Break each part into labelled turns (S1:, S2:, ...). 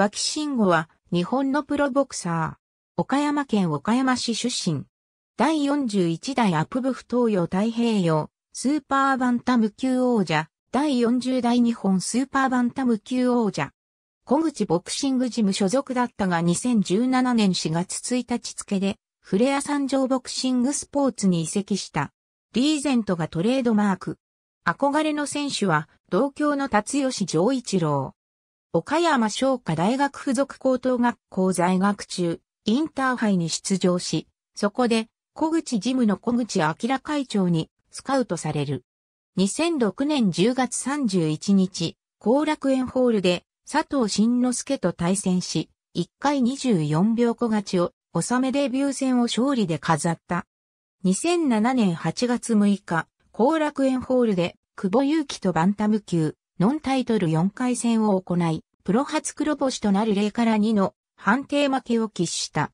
S1: 脇慎吾は日本のプロボクサー。岡山県岡山市出身。第41代アプブフ東洋太平洋スーパーバンタム級王者。第40代日本スーパーバンタム級王者。小口ボクシングジム所属だったが2017年4月1日付でフレア三条ボクシングスポーツに移籍した。リーゼントがトレードマーク。憧れの選手は同郷の達吉丈一郎。岡山商科大学附属高等学校在学中、インターハイに出場し、そこで小口ジムの小口明会長にスカウトされる。2006年10月31日、後楽園ホールで佐藤慎之介と対戦し、1回24秒小勝ちを収めデビュー戦を勝利で飾った。2007年8月6日、後楽園ホールで久保祐希とバンタム級、ノンタイトル4回戦を行い、プロ初黒星となる0から2の判定負けを喫した。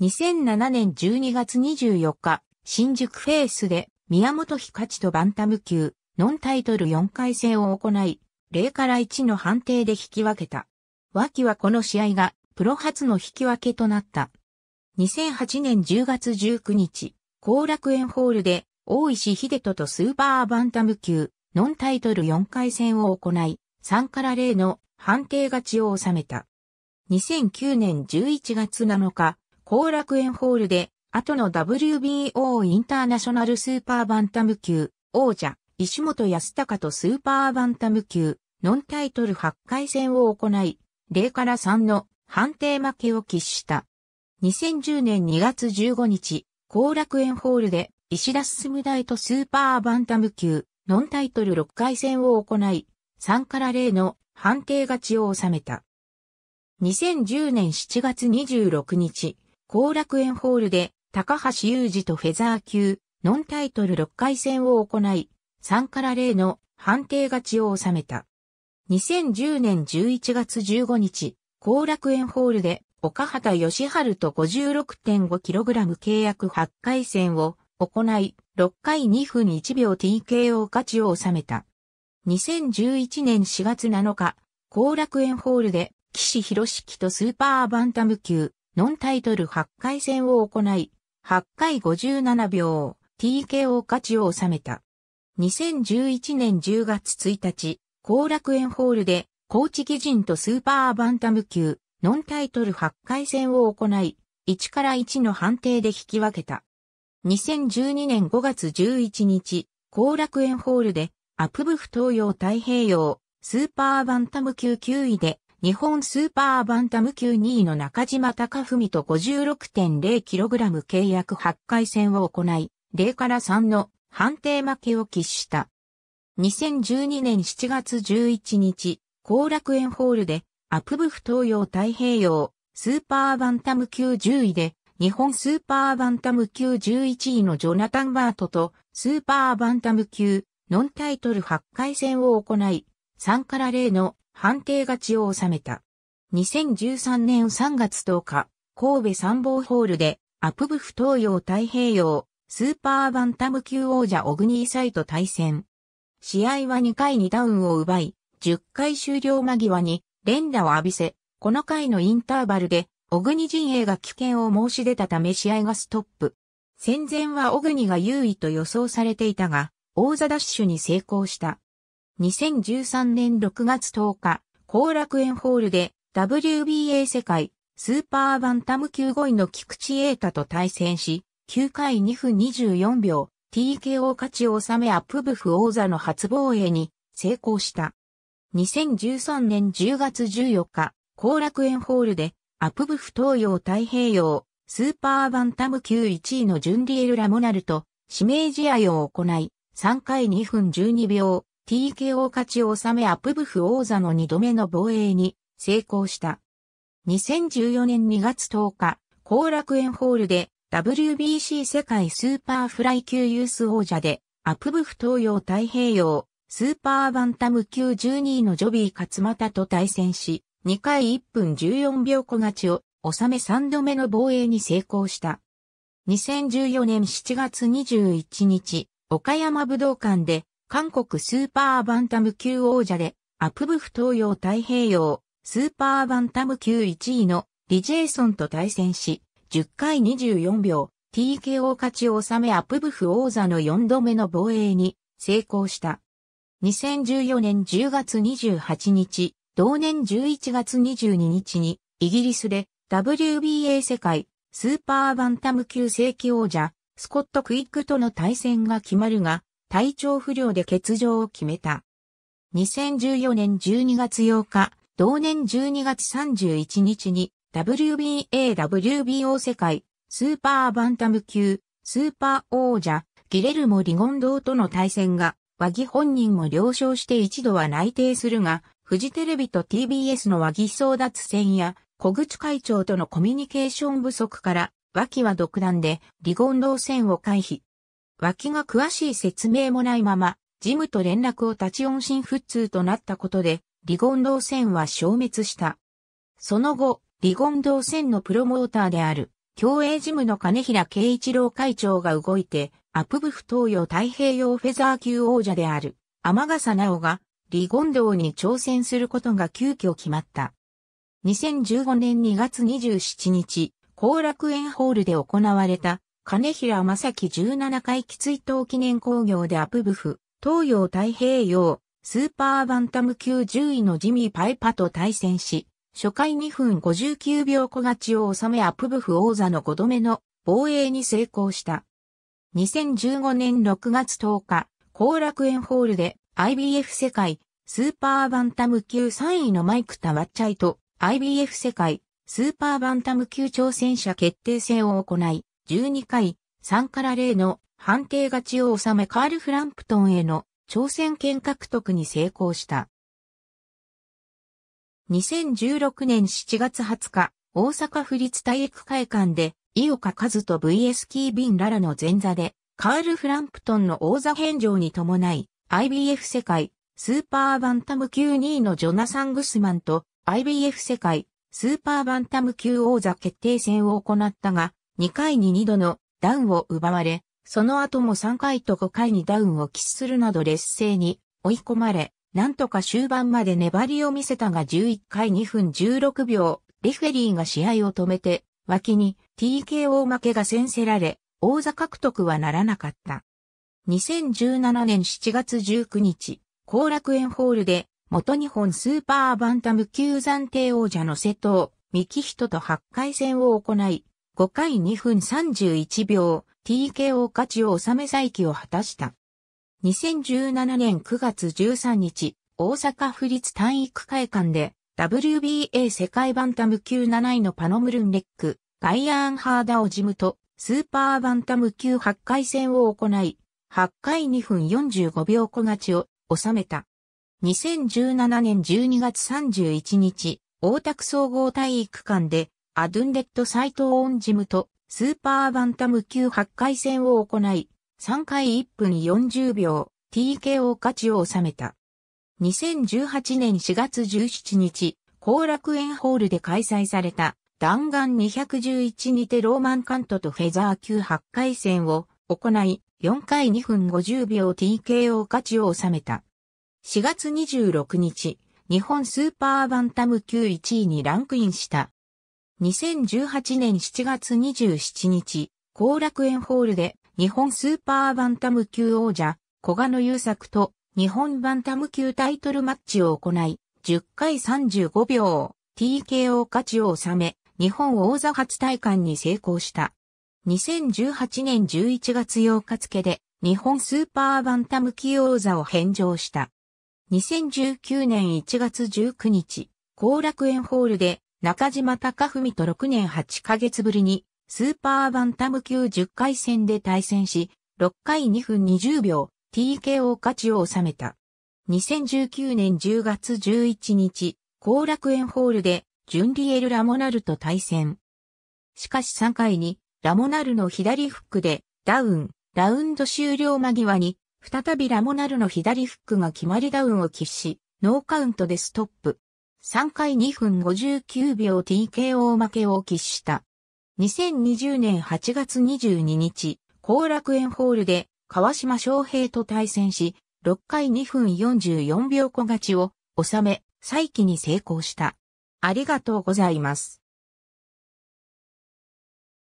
S1: 2007年12月24日、新宿フェイスで宮本ひかちとバンタム級、ノンタイトル4回戦を行い、0から1の判定で引き分けた。脇はこの試合がプロ初の引き分けとなった。2008年10月19日、後楽園ホールで大石秀人とスーパーバンタム級、ノンタイトル4回戦を行い、3から0の判定勝ちを収めた。2009年11月7日、後楽園ホールで、後の WBO インターナショナルスーパーバンタム級、王者、石本康隆とスーパーバンタム級、ノンタイトル8回戦を行い、0から3の判定負けを喫した。2010年2月15日、後楽園ホールで石田進大とスーパーバンタム級、ノンタイトル6回戦を行い、3から0の判定勝ちを収めた。2010年7月26日、後楽園ホールで高橋祐二とフェザー級、ノンタイトル6回戦を行い、3から0の判定勝ちを収めた。2010年11月15日、後楽園ホールで岡畑義治と 56.5kg 契約8回戦を行い、6回2分1秒 TKO 勝ちを収めた。2011年4月7日、後楽園ホールで、岸博式とスーパーバンタム級、ノンタイトル8回戦を行い、8回57秒、TKO 勝ちを収めた。2011年10月1日、後楽園ホールで、高知基人とスーパーバンタム級、ノンタイトル8回戦を行い、1から1の判定で引き分けた。2012年5月11日、後楽園ホールで、アプブフ東洋太平洋、スーパーバンタム級9位で、日本スーパーバンタム級2位の中島隆文と 56.0kg 契約8回戦を行い、0から3の判定負けを喫した。2012年7月11日、後楽園ホールで、アプブフ東洋太平洋、スーパーバンタム級10位で、日本スーパーバンタム級11位のジョナタン・バートとスーパーバンタム級ノンタイトル8回戦を行い、3から0の判定勝ちを収めた。2013年3月10日、神戸参謀ホールでアプブフ東洋太平洋スーパーバンタム級王者オグニーサイと対戦。試合は2回にダウンを奪い、10回終了間際に連打を浴びせ、この回のインターバルで小国陣営が危険を申し出たため試合がストップ。戦前は小国が優位と予想されていたが、王座ダッシュに成功した。2013年6月10日、後楽園ホールで WBA 世界スーパーバンタム級5位の菊池瑛太と対戦し、9回2分24秒 TKO 勝ちを収めアップブフ王座の初防衛に成功した。2013年10月14日、後楽園ホールでOPBF 東洋太平洋、スーパーバンタム級1位のジュンリエル・ラモナルと指名試合を行い、3回2分12秒、TKO 勝ちを収め OPBF 王座の2度目の防衛に成功した。2014年2月10日、後楽園ホールで WBC 世界スーパーフライ級ユース王者で、 OPBF 東洋太平洋、スーパーバンタム級12位のジョビー勝又と対戦し、2回1分14秒 KO 勝ちを収め3度目の防衛に成功した。2014年7月21日、岡山武道館で韓国スーパーバンタム級王者でアプブフ東洋太平洋スーパーバンタム級1位のリジェイソンと対戦し、10回24秒、TKO 勝ちを収めアプブフ王座の4度目の防衛に成功した。2014年10月28日、同年11月22日に、イギリスで WBA 世界スーパーバンタム級正規王者、スコット・クイックとの対戦が決まるが、体調不良で欠場を決めた。2014年12月8日、同年12月31日に WBA WBO 世界スーパーバンタム級スーパー王者ギレルモ・リゴンドーとの対戦が和議本人も了承して一度は内定するが、フジテレビと TBS の和議争奪戦や小口会長とのコミュニケーション不足から脇は独断でリゴンドー戦を回避。脇が詳しい説明もないまま、ジムと連絡を立ち音信不通となったことで、リゴンドー戦は消滅した。その後、リゴンドー戦のプロモーターである競泳ジムの金平慶一郎会長が動いて、アップブフ東洋太平洋フェザー級王者である、天笠直が、リゴンドーに挑戦することが急遽決まった。2015年2月27日、後楽園ホールで行われた、金平正樹17回期追悼記念工業でアプブフ、東洋太平洋、スーパーバンタム級10位のジミー・パイパと対戦し、初回2分59秒小勝ちを収めアプブフ王座の5度目の防衛に成功した。2015年6月10日、後楽園ホールで IBF 世界スーパーバンタム級3位のマイク・タワッチャイと IBF 世界スーパーバンタム級挑戦者決定戦を行い、12回3から0の判定勝ちを収めカール・フランプトンへの挑戦権獲得に成功した。2016年7月20日、大阪府立体育会館で、井岡和人 VS キービンララの前座で、カール・フランプトンの王座返上に伴い、IBF 世界、スーパーバンタム級2位のジョナサン・グスマンと、IBF 世界、スーパーバンタム級王座決定戦を行ったが、2回に2度のダウンを奪われ、その後も3回と5回にダウンを喫するなど劣勢に追い込まれ、なんとか終盤まで粘りを見せたが11回2分16秒、レフェリーが試合を止めて、脇に TKO 負けが先せられ、王座獲得はならなかった。2017年7月19日、後楽園ホールで、元日本スーパーバンタム級暫定王者の瀬戸、三木人と8回戦を行い、5回2分31秒、TKO 勝ちを収め再起を果たした。2017年9月13日、大阪府立体育会館で WBA 世界バンタム級7位のパノムルンレック、ガイアンハーダオジムとスーパーバンタム級8回戦を行い、8回2分45秒小勝ちを収めた。2017年12月31日、大田区総合体育館でアドゥンレット斎藤オンジムとスーパーバンタム級8回戦を行い、3回1分40秒 TKO 勝ちを収めた。2018年4月17日、後楽園ホールで開催された弾丸211にてローマンカントとフェザー級8回戦を行い、4回2分50秒 TKO 勝ちを収めた。4月26日、日本スーパーバンタム級1位にランクインした。2018年7月27日、後楽園ホールで日本スーパーバンタム級王者、小賀野優作と日本バンタム級タイトルマッチを行い、10回35秒、TKO 勝ちを収め、日本王座初体感に成功した。2018年11月8日付で日本スーパーバンタム級王座を返上した。2019年1月19日、後楽園ホールで中島隆文と6年8ヶ月ぶりにスーパーバンタム級10回戦で対戦し、6回2分20秒 TKO 勝ちを収めた。2019年10月11日、後楽園ホールでジュンリエル・ラモナルと対戦。しかし3回にラモナルの左フックでダウン、ラウンド終了間際に再びラモナルの左フックが決まりダウンを喫し、ノーカウントでストップ。3回2分59秒 TKO 負けを喫した。2020年8月22日、後楽園ホールで川島昌平と対戦し、6回2分44秒小勝ちを収め、再起に成功した。ありがとうございます。